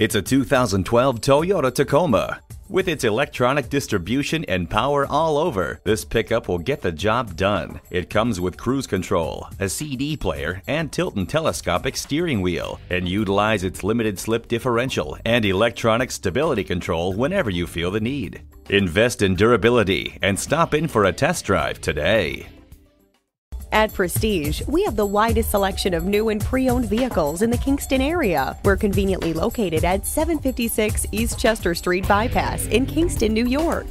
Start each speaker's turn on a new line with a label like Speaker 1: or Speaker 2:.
Speaker 1: It's a 2012 Toyota Tacoma. With its electronic distribution and power all over, this pickup will get the job done. It comes with cruise control, a CD player, and tilt and telescopic steering wheel, and utilize its limited slip differential and electronic stability control whenever you feel the need. Invest in durability and stop in for a test drive today.
Speaker 2: At Prestige, we have the widest selection of new and pre owned vehicles in the Kingston area. We're conveniently located at 756 East Chester Street Bypass in Kingston, New York.